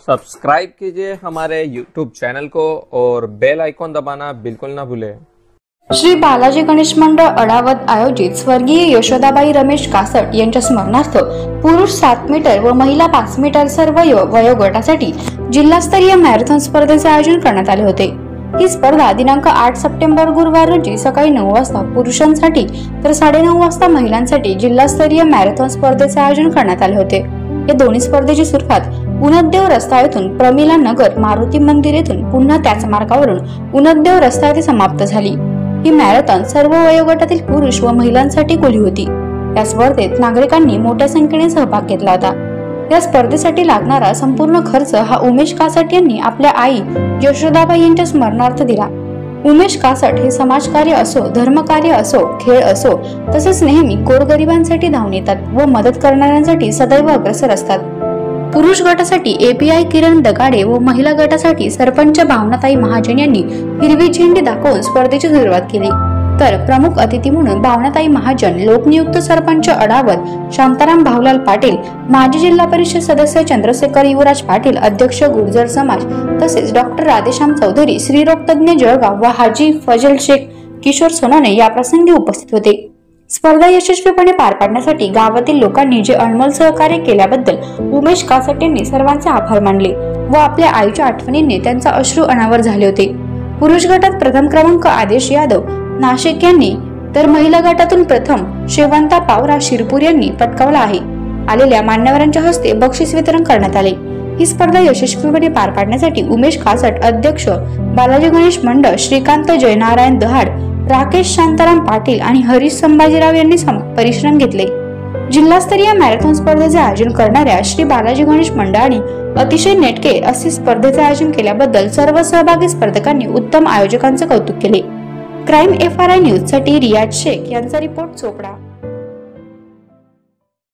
Subscribe कीजिए हमारे YouTube channel को और बेल आइकॉन दबाना बिल्कुल ना भूलें। श्री बालाजी गणेश मंडळ अडावत आयोजित स्वर्गीय यशोदाबाई रमेश कासट यांच्या स्मरणार्थ पुरुष सात मीटर व महिला पाच मीटर सर्व वयोगटासाठी जिल्हास्तरीय मॅरेथॉन स्पर्धेचे आयोजन करण्यात आले होते. ही स्पर्धा दिनांक आठ सप्टेंबर गुरुवार रोजी सकाळी नऊ वाजता पुरुषांसाठी तर साडेनऊ वाजता महिलांसाठी जिल्हास्तरीय मॅरेथॉन स्पर्धेचे आयोजन करण्यात आले होते. या दोन्ही स्पर्धेची सुरुवात उनददेव रस्ता येथून प्रमिला नगर मारुती मंदिर येथून पुन्हा त्याच मार्गावरून उनददेव रस्ता येथे समाप्त झाली. ही मॅरेथॉन सर्व वयोगटातील पुरुष व महिलांसाठी खुली होती. या स्पर्धेत नागरिकांनी मोठ्या संख्येने सहभाग घेतला होता. या स्पर्धेसाठी लागणारा संपूर्ण खर्च हा उमेश कासट यांनी आपल्या आई यशोदाबाई यांच्या स्मरणार्थ दिला. उमेश कासट हे समाजकार्य असो धर्मकार्य असो खेळ असो तसेच नेहमी गोरगरिबांसाठी धावून येतात व मदत करणाऱ्यांसाठी सदैव अग्रसर असतात. पुरुष गटासाठी एपीआय किरण दगाडे व महिला गटासाठी सरपंच भावनाताई महाजन यांनी हिरवी झेंडी दाखवून स्पर्धेची सुरुवात केली. तर प्रमुख अतिथी म्हणून भावनाताई महाजन लोकनियुक्त सरपंच अडावत शांताराम भाऊलाल पाटील माजी जिल्हा परिषद सदस्य चंद्रशेखर युवराज पाटील अध्यक्ष गुर्जर समाज तसेच डॉक्टर राधेश्याम चौधरी श्रीरोगतज्ञ जळगाव व हाजी फजल शेख किशोर सोनाने या प्रसंगी उपस्थित होते. स्पर्धा यशस्वीपणे पार पाडण्यासाठी गावातील लोकांनी जे अनमोल सहकार्य केल्याबद्दल उमेश कासट यांनी सर्वांचे आभार मानले व आपल्या आईच्या आठवणींनी त्यांचा अश्रू अनावर झाले होते. पुरुष गटात प्रथम क्रमांक आदेश यादव नाशिक यांनी तर महिला गटातून प्रथम शेवंता पावरा शिरपूर यांनी पटकावला आहे. आलेल्या मान्यवरांच्या हस्ते बक्षीस वितरण करण्यात आले. ही स्पर्धा यशस्वीपणे पार पाडण्यासाठी उमेश कासट अध्यक्ष बालाजी गणेश मंडळ श्रीकांत जयनारायण दहाड राकेश शांताराम पाटील आणि हरीश संभाजीराव यांनी परिश्रम घेतले. जिल्हास्तरीय मॅरेथॉन स्पर्धेचे आयोजन करणाऱ्या श्री बालाजी गणेश मंडळाने अतिशय नेटके असे स्पर्धेचे आयोजन केल्याबद्दल सर्व सहभागी स्पर्धकांनी उत्तम आयोजकांचे कौतुक केले. क्राईम एफ आर आय न्यूजसाठी रियाज शेख यांचा रिपोर्ट चोपडा.